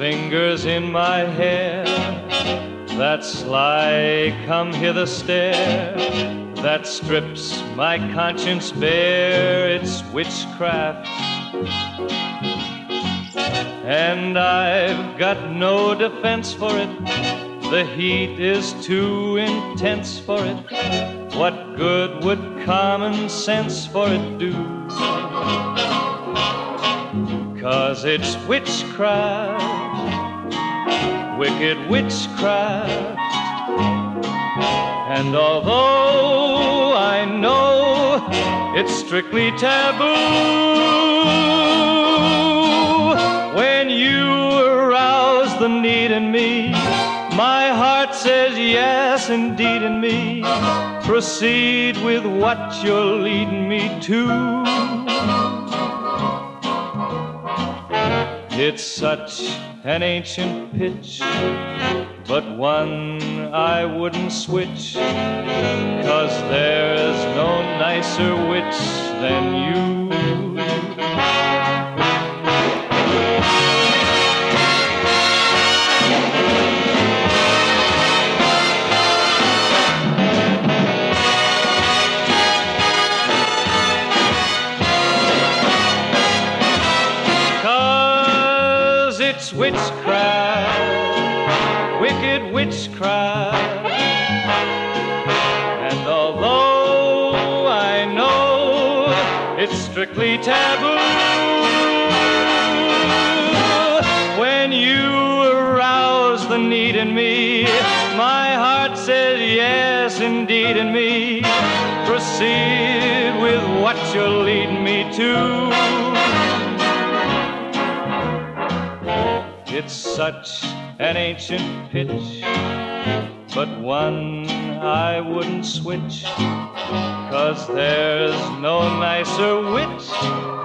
in my hair. That sly come hither stare that strips my conscience bare. It's witchcraft. And I've got no defense for it. The heat is too intense for it. What good would common sense for it do? Cause it's witchcraft, wicked witchcraft. And although I know it's strictly taboo, when you arouse the need in me, my heart says yes, indeed, in me. Proceed with what you're leading me to. It's such an ancient pitch, but one I wouldn't switch, cause there's no nicer witch than you. Witchcraft, wicked witchcraft. And although I know it's strictly taboo, when you arouse the need in me, my heart says yes, indeed, in me. Proceed with what you're leading me to. It's such an ancient pitch, but one I wouldn't switch, cause there's no nicer witch